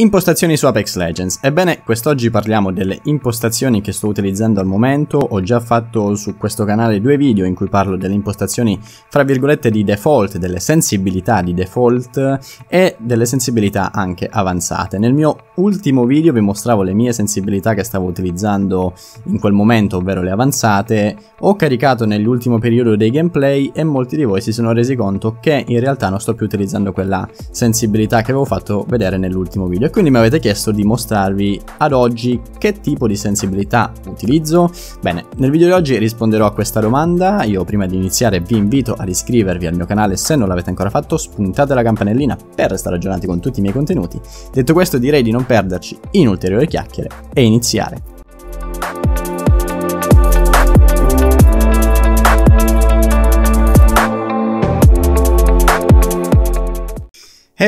Impostazioni su Apex Legends. Ebbene, quest'oggi parliamo delle impostazioni che sto utilizzando al momento. Ho già fatto su questo canale due video in cui parlo delle impostazioni, fra virgolette, di default, delle sensibilità di default e delle sensibilità anche avanzate. Nel mio ultimo video vi mostravo le mie sensibilità che stavo utilizzando in quel momento, ovvero le avanzate. Ho caricato nell'ultimo periodo dei gameplay e molti di voi si sono resi conto che in realtà non sto più utilizzando quella sensibilità che avevo fatto vedere nell'ultimo video quindi mi avete chiesto di mostrarvi ad oggi che tipo di sensibilità utilizzo. Bene, nel video di oggi risponderò a questa domanda, io prima di iniziare vi invito ad iscrivervi al mio canale se non l'avete ancora fatto, spuntate la campanellina per restare aggiornati con tutti i miei contenuti. Detto questo direi di non perderci in ulteriori chiacchiere e iniziare.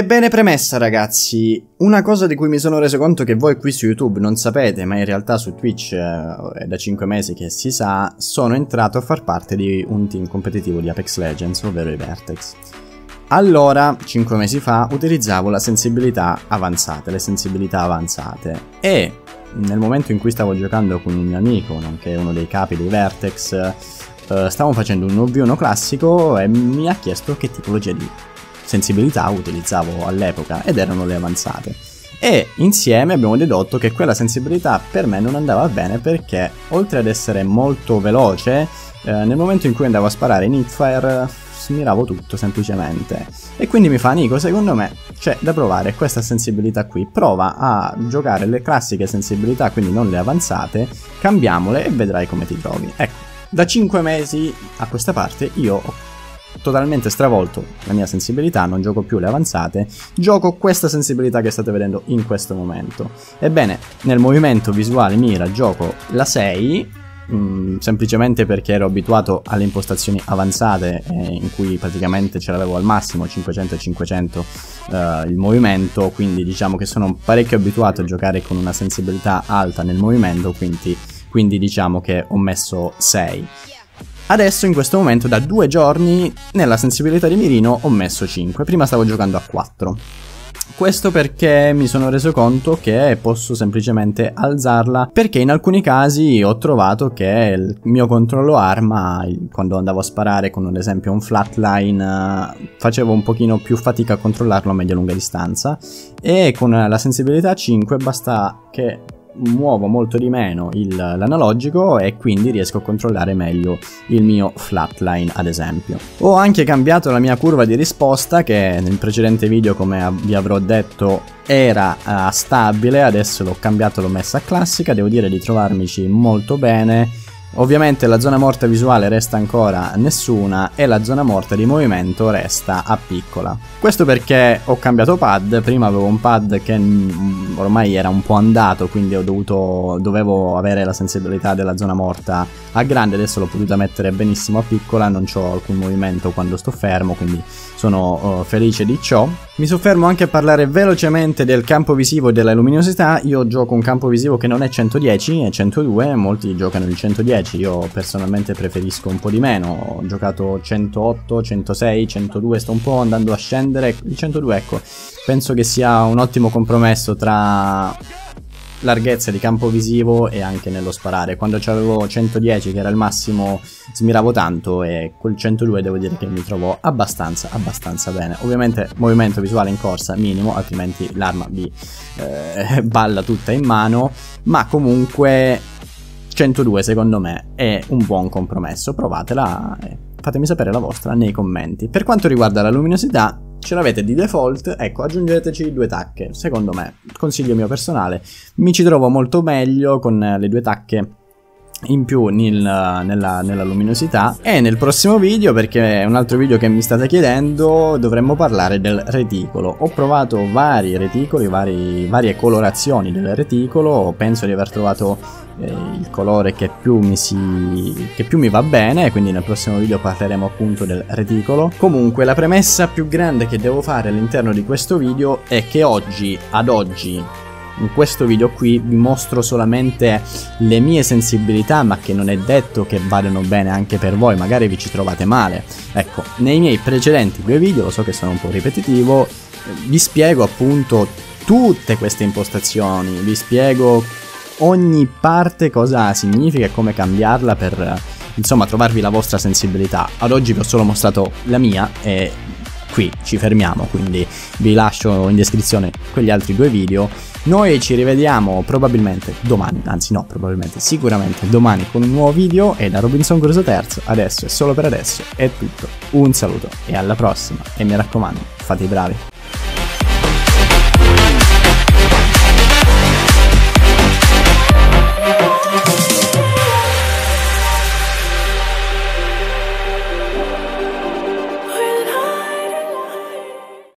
Ebbene premessa ragazzi, una cosa di cui mi sono reso conto che voi qui su YouTube non sapete, ma in realtà su Twitch eh, è da 5 mesi che si sa, sono entrato a far parte di un team competitivo di Apex Legends, ovvero i Vertex. Allora, 5 mesi fa, utilizzavo la sensibilità avanzate, le sensibilità avanzate e nel momento in cui stavo giocando con un mio amico, nonché uno dei capi dei Vertex, eh, stavamo facendo un 1v1 classico e mi ha chiesto che tipologia di sensibilità utilizzavo all'epoca ed erano le avanzate. E insieme abbiamo dedotto che quella sensibilità per me non andava bene perché oltre ad essere molto veloce, eh, nel momento in cui andavo a sparare in hitfire smiravo tutto semplicemente. E quindi mi fa Nico, secondo me c'è da provare questa sensibilità qui. Prova a giocare le classiche sensibilità, quindi non le avanzate, cambiamole e vedrai come ti trovi. Ecco, da 5 mesi a questa parte io ho totalmente stravolto la mia sensibilità, non gioco più le avanzate, gioco questa sensibilità che state vedendo in questo momento. Ebbene, nel movimento visuale mira gioco la 6, mh, mm, semplicemente perché ero abituato alle impostazioni avanzate eh, in cui praticamente ce l'avevo al massimo 500 e 500 eh, il movimento, quindi diciamo che sono parecchio abituato a giocare con una sensibilità alta nel movimento, quindi, quindi diciamo che ho messo 6. Adesso in questo momento da due giorni nella sensibilità di mirino ho messo 5, prima stavo giocando a 4. Questo perché mi sono reso conto che posso semplicemente alzarla perché in alcuni casi ho trovato che il mio controllo arma quando andavo a sparare con ad esempio un flatline facevo un pochino più fatica a controllarlo a media-lunga distanza e con la sensibilità 5 basta che muovo molto di meno l'analogico e quindi riesco a controllare meglio il mio flatline ad esempio. Ho anche cambiato la mia curva di risposta che nel precedente video come vi avrò detto era uh, stabile, adesso l'ho cambiato, l'ho messa a classica, devo dire di trovarmici molto bene Ovviamente la zona morta visuale resta ancora nessuna e la zona morta di movimento resta a piccola. Questo perché ho cambiato pad, prima avevo un pad che mm, ormai era un po' andato, quindi dovuto, dovevo avere la sensibilità della zona morta a grande, adesso l'ho potuta mettere benissimo a piccola, non ho alcun movimento quando sto fermo, quindi sono uh, felice di ciò. Mi soffermo anche a parlare velocemente del campo visivo e della luminosità, io gioco un campo visivo che non è 110, è 102, molti giocano il 110, io personalmente preferisco un po' di meno, ho giocato 108, 106, 102, sto un po' andando a scendere, il 102 ecco, penso che sia un ottimo compromesso tra larghezza di campo visivo e anche nello sparare. Quando avevo 110 che era il massimo smiravo tanto e col 102 devo dire che mi trovo abbastanza abbastanza bene. Ovviamente movimento visuale in corsa minimo, altrimenti l'arma vi eh, balla tutta in mano, ma comunque 102 secondo me è un buon compromesso. Provatela e fatemi sapere la vostra nei commenti. Per quanto riguarda la luminosità ce l'avete di default, ecco aggiungeteci due tacche, secondo me, consiglio mio personale, mi ci trovo molto meglio con le due tacche in più nel, nella, nella, luminosità. E nel prossimo video perché è un altro video che mi state chiedendo dovremmo parlare del reticolo. Ho provato vari reticoli vari, varie colorazioni del reticolo. Penso di aver trovato eh, il colore che più, mi si, che più mi va bene quindi nel prossimo video parleremo appunto del reticolo. Comunque la premessa più grande che devo fare all'interno di questo video è che oggi ad oggi in questo video qui vi mostro solamente le mie sensibilità ma che non è detto che vadano bene anche per voi, magari vi ci trovate male. Ecco, nei miei precedenti due video, lo so che sono un po' ripetitivo, vi spiego appunto tutte queste impostazioni, vi spiego ogni parte cosa significa e come cambiarla per insomma trovarvi la vostra sensibilità. Ad oggi vi ho solo mostrato la mia e qui ci fermiamo, quindi vi lascio in descrizione quegli altri due video. Noi ci rivediamo probabilmente domani, anzi no, probabilmente, sicuramente domani con un nuovo video e da Robinson Crusoe Terzo, adesso e solo per adesso è tutto. Un saluto e alla prossima e mi raccomando, fate i bravi.